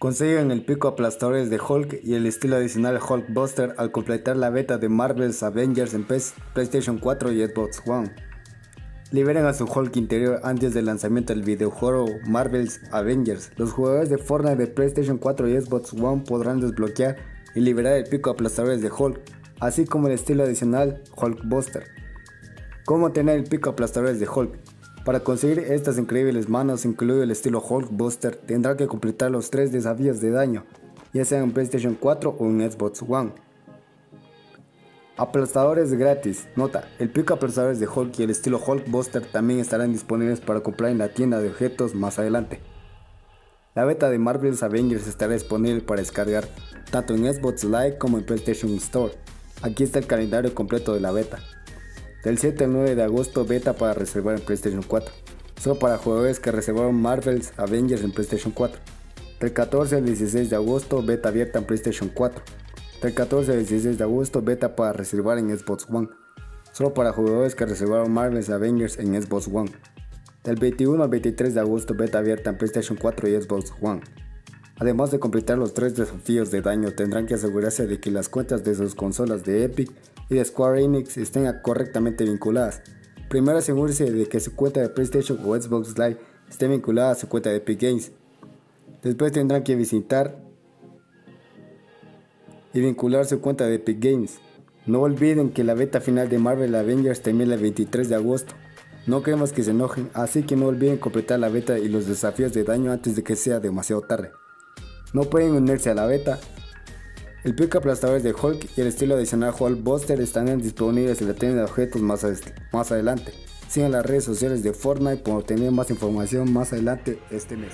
Consiguen el pico aplastadores de Hulk y el estilo adicional Hulk Buster al completar la beta de Marvel's Avengers en PlayStation 4 y Xbox One. Liberen a su Hulk interior antes del lanzamiento del videojuego Marvel's Avengers. Los jugadores de Fortnite de PlayStation 4 y Xbox One podrán desbloquear y liberar el pico aplastadores de Hulk, así como el estilo adicional Hulk Buster. ¿Cómo tener el pico aplastadores de Hulk? Para conseguir estas increíbles manos, incluido el estilo Hulk Buster, tendrá que completar los tres desafíos de daño, ya sea en PlayStation 4 o en Xbox One. Aplastadores gratis. Nota, el pico aplastadores de Hulk y el estilo Hulk Buster también estarán disponibles para comprar en la tienda de objetos más adelante. La beta de Marvel's Avengers estará disponible para descargar tanto en Xbox Live como en PlayStation Store. Aquí está el calendario completo de la beta. Del 7 al 9 de agosto beta para reservar en PlayStation 4. Solo para jugadores que reservaron Marvel's Avengers en PlayStation 4. Del 14 al 16 de agosto beta abierta en PlayStation 4. Del 14 al 16 de agosto beta para reservar en Xbox One. Solo para jugadores que reservaron Marvel's Avengers en Xbox One. Del 21 al 23 de agosto beta abierta en PlayStation 4 y Xbox One. Además de completar los tres desafíos de daño, tendrán que asegurarse de que las cuentas de sus consolas de Epic y de Square Enix estén correctamente vinculadas. Primero asegúrese de que su cuenta de PlayStation o Xbox Live esté vinculada a su cuenta de Epic Games. Después tendrán que visitar y vincular su cuenta de Epic Games. No olviden que la beta final de Marvel Avengers termina el 23 de agosto. No queremos que se enojen, así que no olviden completar la beta y los desafíos de daño antes de que sea demasiado tarde. No pueden unirse a la beta, el pico aplastadores de Hulk y el estilo adicional Hulk Buster estarán disponibles en la tienda de objetos más, más adelante. Sigan las redes sociales de Fortnite para obtener más información más adelante este mes.